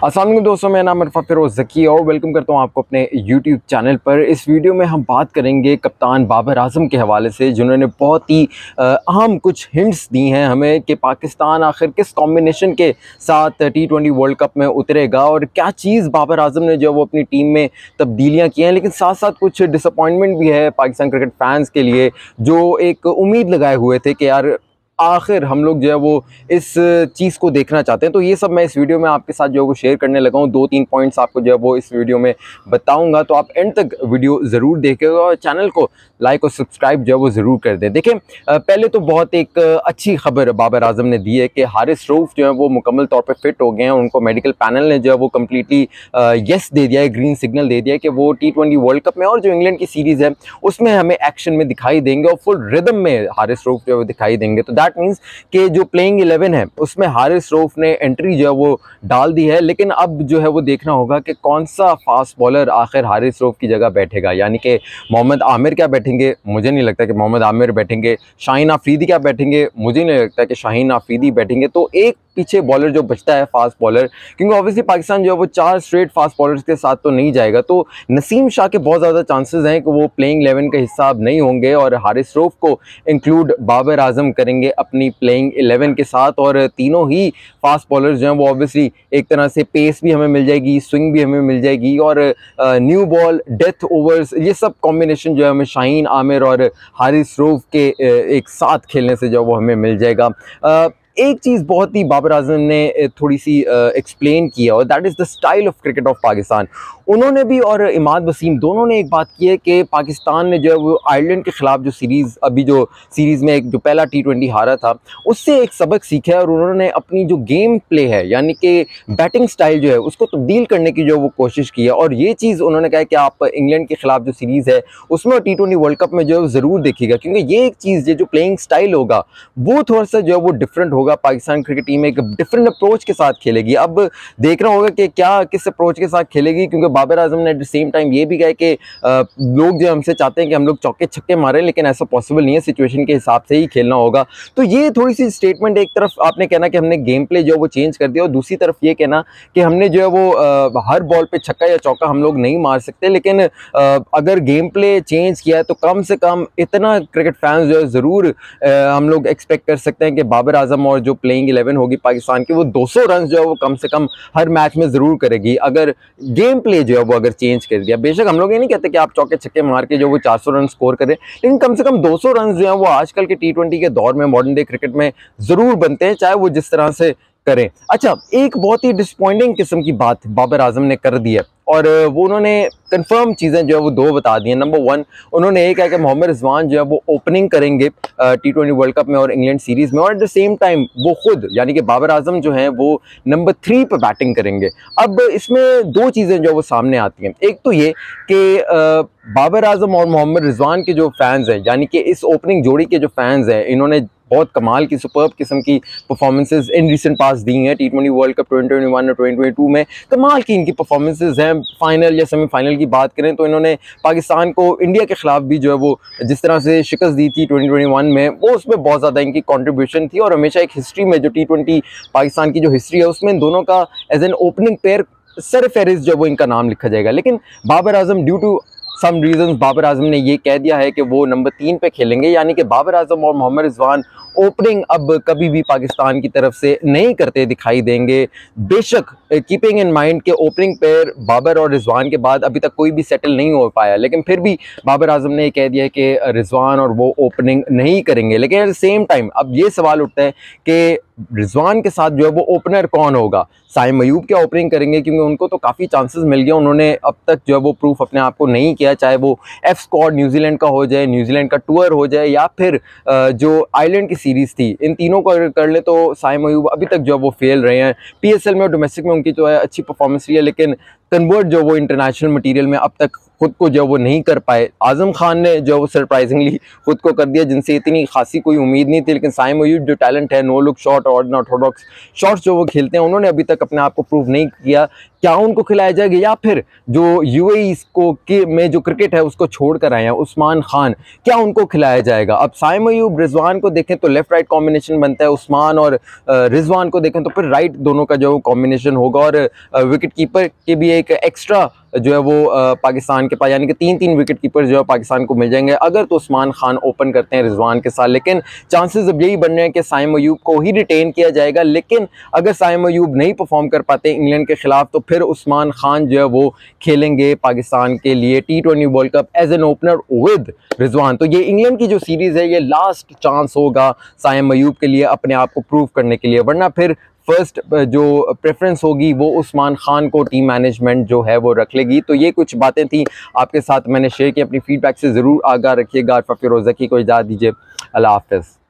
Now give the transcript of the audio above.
असल दोस्तों मैं नाम अरफा फिरोज जकी और वेलकम करता हूँ आपको अपने यूट्यूब चैनल पर। इस वीडियो में हम बात करेंगे कप्तान बाबर आज़म के हवाले से, जिन्होंने बहुत ही अहम कुछ हिंट्स दी हैं हमें कि पाकिस्तान आखिर किस कॉम्बिनेशन के साथ टी ट्वेंटी वर्ल्ड कप में उतरेगा और क्या चीज़ बाबर आज़म ने जो वो अपनी टीम में तब्दीलियाँ की हैं। लेकिन साथ साथ कुछ डिसअपॉइंटमेंट भी है पाकिस्तान क्रिकेट फैंस के लिए, जो एक उम्मीद लगाए हुए थे कि यार आखिर हम लोग जो है वो इस चीज़ को देखना चाहते हैं। तो ये सब मैं इस वीडियो में आपके साथ जो है वो शेयर करने लगा हूँ। दो तीन पॉइंट्स आपको जो है वो इस वीडियो में बताऊँगा। तो आप एंड तक वीडियो ज़रूर देखेगा और चैनल को लाइक और सब्सक्राइब जो है वो ज़रूर कर दें। देखें पहले तो बहुत एक अच्छी खबर बाबर आज़म ने दी है कि हारिस रूफ जो है वो मुकम्मल तौर पर फिट हो गए हैं। उनको मेडिकल पैनल ने जो है वो कम्प्लीटली येस दे दिया है ग्रीन सिग्नल दे दिया है कि वो टी वर्ल्ड कप में और जो इंग्लैंड की सीरीज़ है, उसमें हमें एक्शन में दिखाई देंगे और फुल रिदम में हारिस रूफ जो है वो दिखाई देंगे। तो दैट मीन्स कि जो प्लेइंग इलेवन है, उसमें हारिस रोफ ने एंट्री जो है वो डाल दी है, लेकिन अब जो है वो देखना होगा कि कौन सा फास्ट बॉलर आखिर हारिस रोफ की जगह बैठेगा। यानी कि मोहम्मद आमिर क्या बैठेंगे? मुझे नहीं लगता कि मोहम्मद आमिर बैठेंगे। शाहीन आफरीदी क्या बैठेंगे? मुझे नहीं लगता कि शाहीन आफरीदी बैठेंगे। तो एक पीछे बॉलर जो बचता है फास्ट बॉलर क्योंकि ऑब्वियसली पाकिस्तान जो है, वो चार स्ट्रेट फास्ट बॉलर्स के साथ तो नहीं जाएगा। तो नसीम शाह के बहुत ज़्यादा चांसेस हैं कि वो प्लेइंग इलेवन का हिस्सा नहीं होंगे और हारिस रोफ को इंक्लूड बाबर आज़म करेंगे अपनी प्लेइंग इलेवन के साथ और तीनों ही फास्ट बॉलर्स जो हैं, वो ऑब्वियसली एक तरह से पेस भी हमें मिल जाएगी स्विंग भी हमें मिल जाएगी और न्यू बॉल डेथ ओवर्स ये सब कॉम्बिनेशन जो है हमें शाहीन आमिर और हारिस रोफ के एक साथ खेलने से जो वो हमें मिल जाएगा। एक चीज़ बहुत ही बाबर आज़म ने थोड़ी सी एक्सप्लेन किया और that is the style of cricket of Pakistan उन्होंने भी और इमाद वसीम दोनों ने एक बात की है कि पाकिस्तान ने जो है वो आयरलैंड के ख़िलाफ़ जो सीरीज़ अभी जो सीरीज़ में एक जो पहला टी ट्वेंटी हारा था, उससे एक सबक सीखा है और उन्होंने अपनी जो गेम प्ले है, यानी कि बैटिंग स्टाइल जो है, उसको तब्दील करने की जो वो कोशिश की है। और ये चीज़ उन्होंने कहा कि आप इंग्लैंड के ख़िलाफ़ जो सीरीज़ है, उसमें टी ट्वेंटी वर्ल्ड कप में जो है ज़रूर देखिएगा, क्योंकि ये एक चीज़ जो प्लेइंग स्टाइल होगा, वो थोड़ा सा जो है वो डिफरेंट होगा। पाकिस्तान क्रिकेट टीम एक डिफरेंट अप्रोच के साथ खेलेगी। अब देखना होगा कि क्या, किस अप्रोच के साथ खेलेगी, क्योंकि बाबर आज़म ने एट द सेम टाइम ये भी कहा कि लोग जो हमसे चाहते हैं कि हम लोग चौके छक्के मारें, लेकिन ऐसा पॉसिबल नहीं है। सिचुएशन के हिसाब से ही खेलना होगा। तो ये थोड़ी सी स्टेटमेंट एक तरफ़ आपने कहना कि हमने गेम प्ले जो वो चेंज कर दिया, और दूसरी तरफ़ ये कहना कि हमने जो है वो हर बॉल पर छक्का या चौका हम लोग नहीं मार सकते। लेकिन अगर गेम प्ले चेंज किया है तो कम से कम इतना क्रिकेट फैंस जो है ज़रूर हम लोग एक्सपेक्ट कर सकते हैं कि बाबर आज़म और जो प्लेइंग इलेवन होगी पाकिस्तान की, वो 200 रन जो है वो कम से कम हर मैच में ज़रूर करेगी। अगर गेम प्ले जो है वो अगर चेंज कर दिया, बेशक हम लोग ये नहीं कहते कि आप चौके छक्के मार के जो वो 400 रन स्कोर करें लेकिन कम से कम 200 रन जो है वो आजकल के टी के दौर में मॉडर्न डे क्रिकेट में ज़रूर बनते हैं, चाहे वो जिस तरह से करें। अच्छा एक बहुत ही डिसपॉइंटिंग किस्म की बात बाबर आज़म ने कर दी है और वो उन्होंने कंफर्म चीज़ें जो है वो दो बता दी हैं। नंबर वन उन्होंने ये कहा कि मोहम्मद रिजवान जो है वो ओपनिंग करेंगे टी ट्वेंटी वर्ल्ड कप में और इंग्लैंड सीरीज़ में और एट द सेम टाइम वो खुद, यानी कि बाबर आज़म जो हैं वो नंबर थ्री पर बैटिंग करेंगे। अब इसमें दो चीज़ें जो है वो सामने आती हैं। एक तो ये कि बाबर आज़म और मोहम्मद रिजवान के जो फैंस हैं, यानी कि इस ओपनिंग जोड़ी के जो फैंस हैं, इन्होंने बहुत कमाल की सुपर किस्म की परफॉर्मेंसेज इन रिसेंट पास दी हैं। T twenty world cup twenty twenty one और ट्वेंटी ट्वेंटी टू में कमाल की इनकी परफॉर्मेंसेज हैं। फाइनल या सेमीफाइनल की बात करें तो इन्होंने पाकिस्तान को इंडिया के ख़िलाफ़ भी जो है वो जिस तरह से शिकस्त दी थी ट्वेंटी ट्वेंटी वन में, वो उसमें बहुत ज़्यादा इनकी कॉन्ट्रीब्यूशन थी और हमेशा एक हिस्ट्री में जो टी ट्वेंटी पाकिस्तान की जो हिस्ट्री है, उसमें दोनों का एज एन ओपनिंग पेयर सर फहरिस्त जो वो इनका नाम लिखा जाएगा। लेकिन Babar Azam due to some reason Babar Azam ने ये कह दिया है कि वो नंबर तीन पे खेलेंगे, यानी कि बाबर आज़म और मोहम्मद रिजवान ओपनिंग अब कभी भी पाकिस्तान की तरफ़ से नहीं करते दिखाई देंगे। बेशक कीपिंग इन माइंड के ओपनिंग पेयर बाबर और रिजवान के बाद अभी तक कोई भी सेटल नहीं हो पाया, लेकिन फिर भी बाबर आज़म ने कह दिया कि रिजवान और वो ओपनिंग नहीं करेंगे। लेकिन एट द सेम टाइम अब ये सवाल उठता है कि रिजवान के साथ जो है वो ओपनर कौन होगा? साइम मयूब क्या ओपनिंग करेंगे? क्योंकि उनको तो काफ़ी चांसेस मिल गया उन्होंने अब तक जो है वो प्रूफ अपने आप को नहीं किया, चाहे वो एफ़ स्कॉड न्यूजीलैंड का हो जाए न्यूजीलैंड का टूर हो जाए, या फिर जो आइलैंड की सीरीज़ थी। इन तीनों को अगर कर ले तो साय मयूब अभी तक जो है वो फेल रहे हैं। पीएसएल में और डोमेस्टिक में उनकी जो है अच्छी परफॉर्मेंस रही है, लेकिन कन्वर्ट जो वो इंटरनेशनल मटेरियल में अब तक खुद को जो वो नहीं कर पाए। आज़म खान ने जो वो सरप्राइजिंगली खुद को कर दिया, जिनसे इतनी खासी कोई उम्मीद नहीं थी, लेकिन साइम मयूब जो टैलेंट है नो लुक शॉट और ऑर्थोडॉक्स शॉट्स जो वो खेलते हैं, उन्होंने अभी तक अपने आप को प्रूव नहीं किया। क्या उनको खिलाया जाएगा? या फिर जो यू को के में जो क्रिकेट है, उसको छोड़ कर आए हैं, उस्मान खान, क्या उनको खिलाया जाएगा? अब साइम मयूब रिजवान को देखें तो लेफ़्ट राइट कॉम्बिनेशन बनता है, उस्मान और रिजवान को देखें तो फिर राइट दोनों का जो कॉम्बिनेशन होगा और विकेट कीपर के भी एक एक्स्ट्रा जो है वो पाकिस्तान के पास, यानी कि तीन तीन विकेट कीपर जो है पाकिस्तान को मिल जाएँगे। अगर तो उस्मान खान ओपन करते हैं रिजवान के साथ, लेकिन चांसेस अब यही बन रहे हैं कि साइम अयूब को ही रिटेन किया जाएगा। लेकिन अगर साइम अयूब नहीं परफॉर्म कर पाते इंग्लैंड के खिलाफ तो फिर उस्मान खान जो है वो खेलेंगे पाकिस्तान के लिए T twenty world cup as an opener with Rizwan. तो ये इंग्लैंड की जो सीरीज़ है, ये लास्ट चांस होगा साइम अयूब के लिए, अपने आप को प्रूव करने के लिए। वरना फिर फ़र्स्ट जो प्रेफरेंस होगी वो उस्मान खान को टीम मैनेजमेंट जो है वो रख लेगी। तो ये कुछ बातें थी। आपके साथ मैंने शेयर की। अपनी फीडबैक से ज़रूर आगाह रखिएगा। फ़िरोज़की को इजाज़ दीजिए। अल्लाह हाफ़